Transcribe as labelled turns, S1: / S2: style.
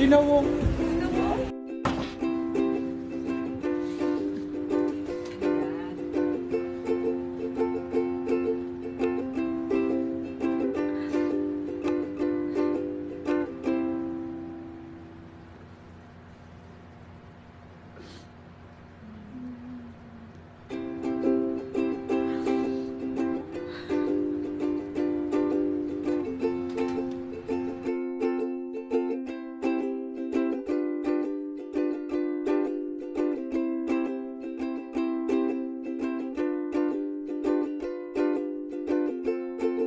S1: Hindi na